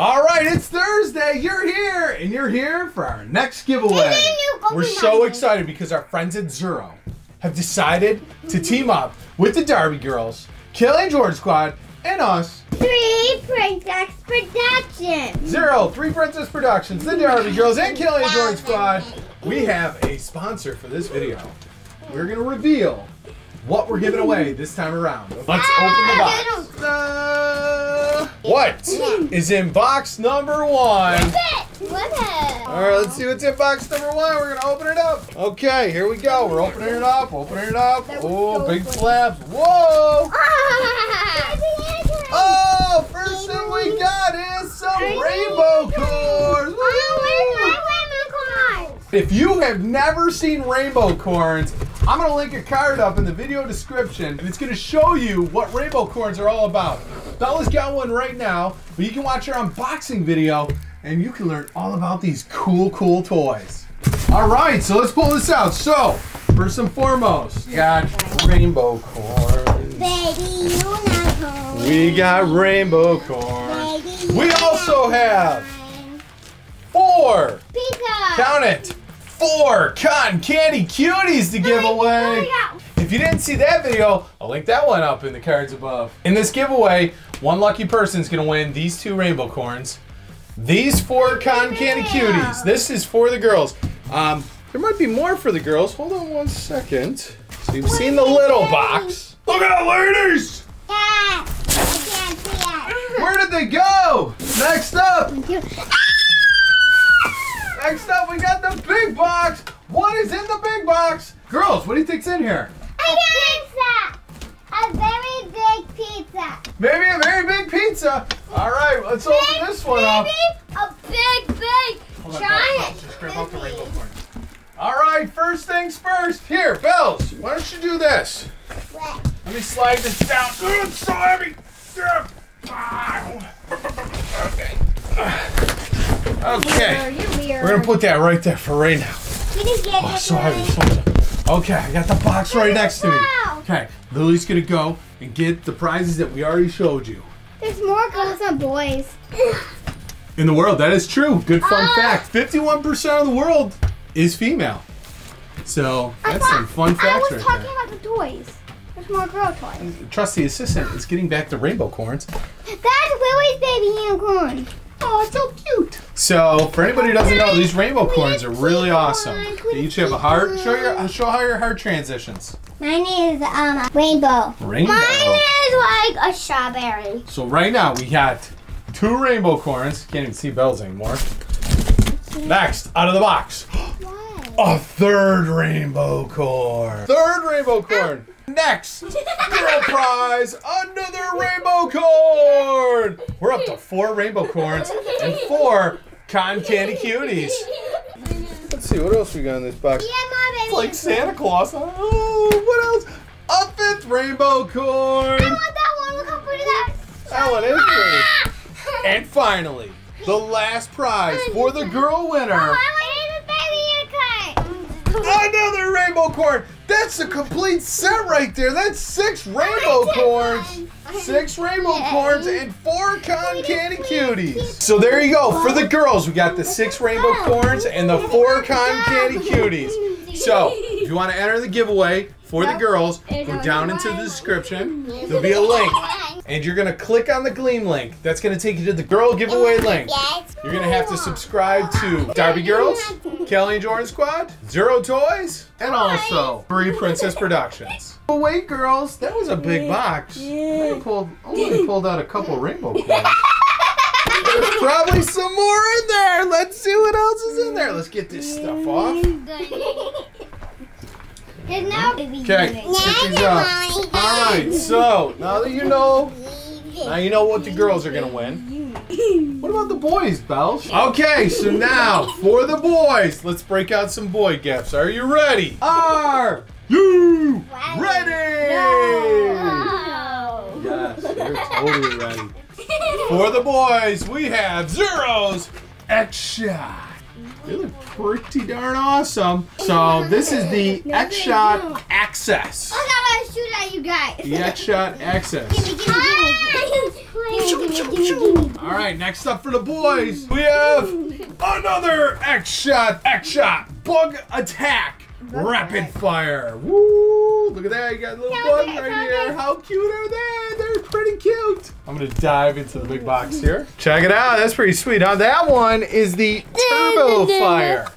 All right, it's Thursday. You're here, and you're here for our next giveaway. It's a new Pokemon We're so excited because our friends at Zuru have decided to team up with the Darby Girls, Kelly and George Squad, and us. Three Princess Productions. Zuru, Three Princess Productions, the Darby Girls, and Kelly and George Squad. We have a sponsor for this video. We're gonna reveal what we're giving away this time around. Let's open the ah, box. What is in box number one? All right, let's see what's in box number one. We're gonna open it up. Okay, here we go. We're opening it up. Opening it up. Oh, big flaps. Whoa! Oh, first thing we got is some Rainbocorns. If you have never seen Rainbocorns, I'm gonna link a card up in the video description, and it's gonna show you what Rainbocorns are all about. Bella's got one right now, but you can watch her unboxing video, and you can learn all about these cool, cool toys. All right, so let's pull this out. So, first and foremost, we got Rainbocorns. Baby, know We got Rainbocorns. We also have four. Pizza. Count it. Four cotton candy cuties to give away. If you didn't see that video, I'll link that one up in the cards above. In this giveaway, one lucky person is going to win these two Rainbocorns, these four cotton candy cuties. This is for the girls. Um, there might be more for the girls. Hold on one second. So you've seen the little box. Look out, ladies! Yeah. I can't see it. Where did they go? Next up, next up, we got the big box. What is in the big box? Girls, what do you think's in here? A pizza. A very big pizza. Maybe a very big pizza. All right, let's open this one up. Maybe a big, big, Hold on, giant. Just grab out the Rainbocorn. All right, first things first. Here, Bells, why don't you do this? What? Let me slide this down. Ooh, it's so heavy. Okay. Okay. We're gonna put that right there for right now. We didn't get Oh, so heavy, so heavy. Okay, I got the box right next to me. Okay, Lily's gonna go and get the prizes that we already showed you. There's more girls than boys. In the world, that is true. Good fun Ah. fact. 51% of the world is female. So that's some fun I facts was right talking there. about the toys. There's more girl toys. Trusty assistant is getting back the Rainbocorns. That's Lily's baby unicorn. Oh, it's so cute. So for anybody who doesn't know, these Rainbocorns are really awesome. They each have a heart. Show your uh, show how your heart transitions. Mine is um rainbow. Rainbow. Mine is like a strawberry. So right now we got two Rainbocorns. Can't even see bells anymore. Next, out of the box, What? a third Rainbocorn. Third Rainbocorn. Next, girl prize, another Rainbocorn. We're up to four Rainbocorns and four cotton candy cuties. Let's see, what else we got in this box? Yeah, baby. It's like Santa Claus. Oh, what else? A fifth Rainbocorn. I want that one. Look how pretty that is. That one is pretty. Ah! And finally, the last prize for the girl winner. Oh, I want the baby unicorn. Another Rainbocorn. That's a complete set right there. That's six Rainbocorns. Six rainbow corns and four cotton candy cuties. So there you go. For the girls, we got the six rainbow corns and the four cotton candy cuties. So if you want to enter the giveaway for the girls, go down into the description. There'll be a link. And you're going to click on the Gleam link. That's going to take you to the girl giveaway oh, link. You're gonna have to subscribe to Darby Girls, Kelly and Jordan Squad, Zuru Toys, and also Three Princess Productions. Oh wait, girls, that was a big box. I pulled, only pulled out a couple Rainbocorns. There's probably some more in there. Let's see what else is in there. Let's get this stuff off. There's no baby Okay, let's these off. All right, so now that you know, now you know what the girls are gonna win. What about the boys, Bells? Okay, so now for the boys, let's break out some boy gifts. Are you ready? Are you ready? No. Yes, you're totally ready. For the boys, we have Zuru's X Shot. They look pretty darn awesome. So this is the No, X-Shot don't. Xccess. I gotta shoot at you guys. The X Shot Xccess. All right, next up for the boys, we have another X shot, X shot, bug attack, rapid fire. Woo! Look at that, you got a little bug right here. How cute are they? They're pretty cute. I'm gonna dive into the big box here. Check it out. That's pretty sweet, huh? That one is the turbo fire.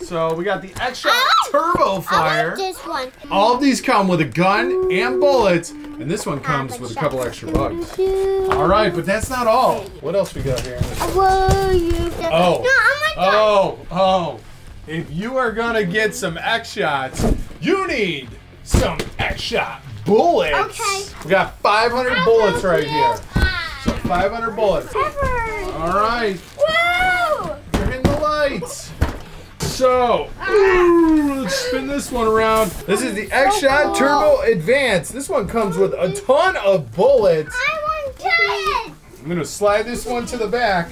So we got the extra turbo fire. This one. All of these come with a gun and bullets, and this one comes with a couple extra bugs. All right, but that's not all. What else we got here? Oh. Oh. Oh, oh. If you are gonna get some X shots, you need some X shot bullets. Okay. We got 500 bullets right here. So 500 bullets. All right, Woo! you're hitting the lights. So, ooh, let's spin this one around. This is the X Shot Turbo Advance. This one comes with a ton of bullets. I want to. I'm gonna slide this one to the back.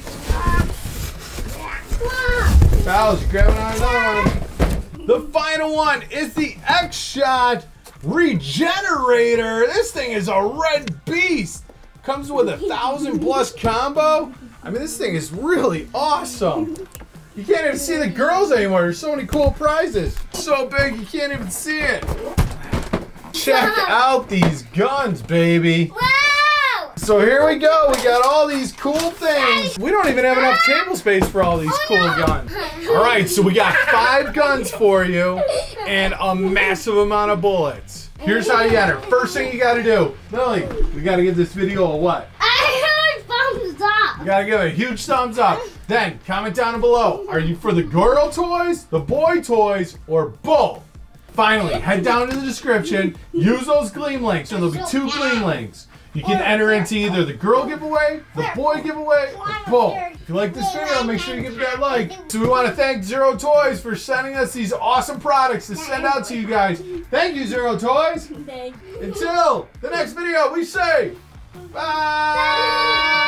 You're grabbing on another one. The final one is the X Shot Regenerator. This thing is a red beast. Comes with a thousand plus combo. I mean, this thing is really awesome. You can't even see the girls anymore. There's so many cool prizes. So big, you can't even see it. Check out these guns, baby. Wow! So here we go. We got all these cool things. We don't even have enough table space for all these oh, cool guns. All right, so we got five guns for you and a massive amount of bullets. Here's how you enter. First thing you got to do, Lily, we got to give this video a what? I heard thumbs up. You got to give it a huge thumbs up. Then comment down below. Are you for the girl toys, the boy toys, or both? Finally, head down to the description. Use those Gleam links, and there'll be two Gleam links. You can enter into either the girl giveaway, the boy giveaway, or both. If you like this video, make sure you give it that like. So we want to thank Zuru Toys for sending us these awesome products to send out to you guys. Thank you, Zuru Toys. Until the next video, we say bye. Bye.